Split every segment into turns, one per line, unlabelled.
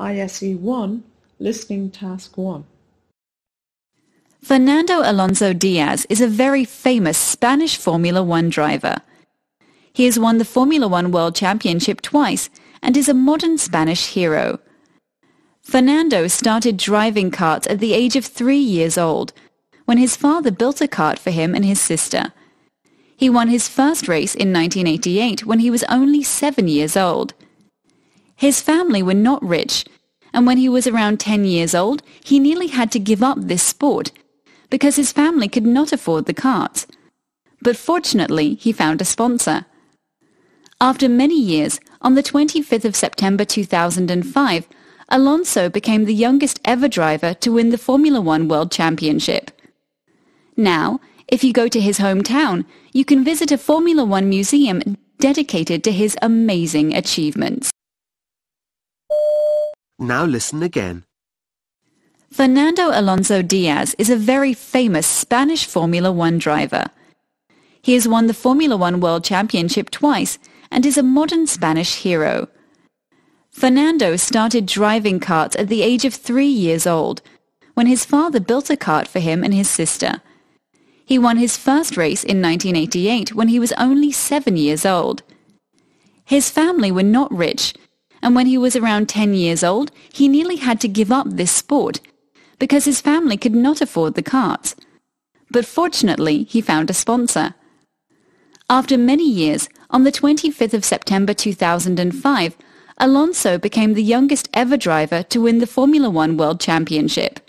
ISE 1, Listening Task 1.
Fernando Alonso Diaz is a very famous Spanish Formula One driver. He has won the Formula One World Championship twice and is a modern Spanish hero. Fernando started driving karts at the age of three years old, when his father built a kart for him and his sister. He won his first race in 1988 when he was only seven years old. His family were not rich, and when he was around 10 years old, he nearly had to give up this sport because his family could not afford the karts. But fortunately, he found a sponsor. After many years, on the 25th of September 2005, Alonso became the youngest ever driver to win the Formula One World Championship. Now, if you go to his hometown, you can visit a Formula One museum dedicated to his amazing achievements.
Now listen again.
Fernando Alonso Diaz is a very famous Spanish Formula One driver. He has won the Formula One World Championship twice and is a modern Spanish hero. Fernando started driving karts at the age of three years old, when his father built a kart for him and his sister. He won his first race in 1988 when he was only seven years old. His family were not rich, and when he was around 10 years old, he nearly had to give up this sport because his family could not afford the karts. But fortunately, he found a sponsor. After many years, on the 25th of September 2005, Alonso became the youngest ever driver to win the Formula One World Championship.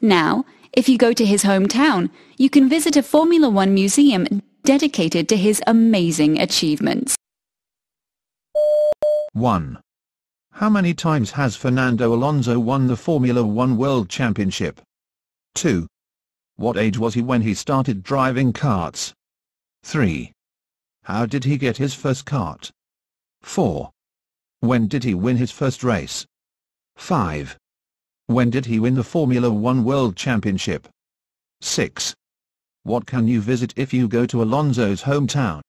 Now, if you go to his hometown, you can visit a Formula One museum dedicated to his amazing achievements.
1. How many times has Fernando Alonso won the Formula One World Championship? 2. What age was he when he started driving karts? 3. How did he get his first kart? 4. When did he win his first race? 5. When did he win the Formula One World Championship? 6. What can you visit if you go to Alonso's hometown?